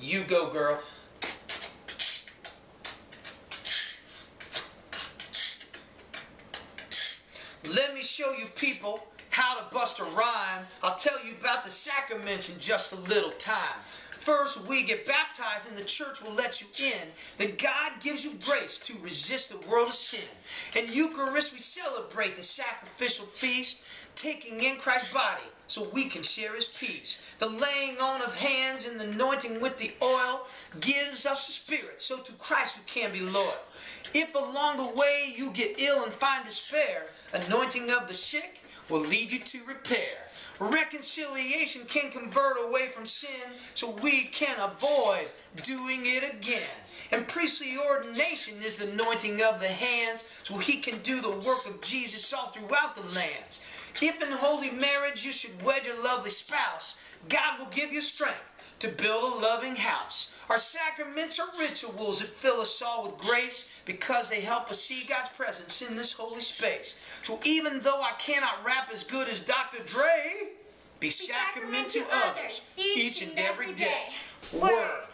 You go, girl. Let me show you people how to bust a rhyme. I'll tell you about the sacraments in just a little time. First, we get baptized and the church will let you in. Then God gives you grace to resist the world of sin. In Eucharist, we celebrate the sacrificial feast, taking in Christ's body so we can share his peace. The laying on of hands and the anointing with the oil gives us the spirit, so to Christ we can be loyal. If along the way you get ill and find despair, anointing of the sick will lead you to repair. Reconciliation can convert away from sin so we can avoid doing it again. And priestly ordination is the anointing of the hands so he can do the work of Jesus all throughout the lands. If in holy marriage you should wed your lovely spouse, God will give you strength to build a loving house. Our sacraments are rituals that fill us all with grace because they help us see God's presence in this holy space. So even though I cannot rap as good as Dr. Dre, be, sacrament to others each and every day. Word.